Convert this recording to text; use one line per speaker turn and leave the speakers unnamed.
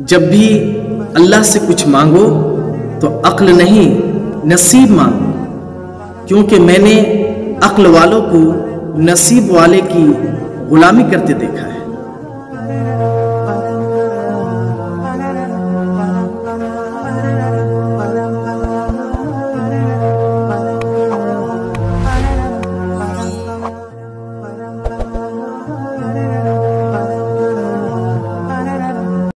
जब भी अल्लाह से कुछ मांगो तो अक्ल नहीं, नसीब मांगो। क्योंकि मैंने अक्ल वालों को नसीब वाले की गुलामी करते देखा है।